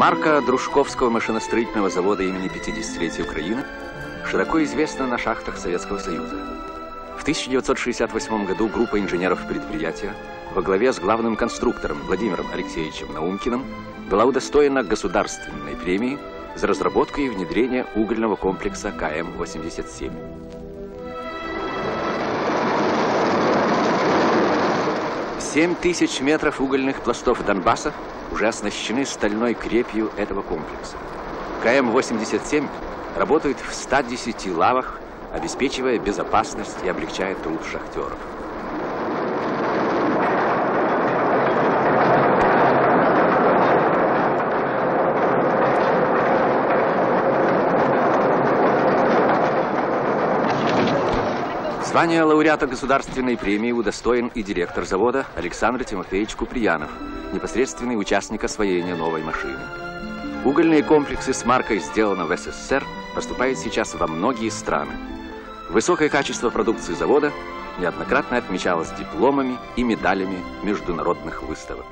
Марка Дружковского машиностроительного завода имени 50-летия Украины широко известна на шахтах Советского Союза. В 1968 году группа инженеров предприятия во главе с главным конструктором Владимиром Алексеевичем Наумкиным была удостоена государственной премии за разработку и внедрение угольного комплекса КМ-87. 7 тысяч метров угольных пластов Донбасса уже оснащены стальной крепью этого комплекса. КМ-87 работает в 110 лавах, обеспечивая безопасность и облегчая труд шахтеров. Звание лауреата государственной премии удостоен и директор завода Александр Тимофеевич Куприянов, непосредственный участник освоения новой машины. Угольные комплексы с маркой «Сделано в СССР» поступают сейчас во многие страны. Высокое качество продукции завода неоднократно отмечалось дипломами и медалями международных выставок.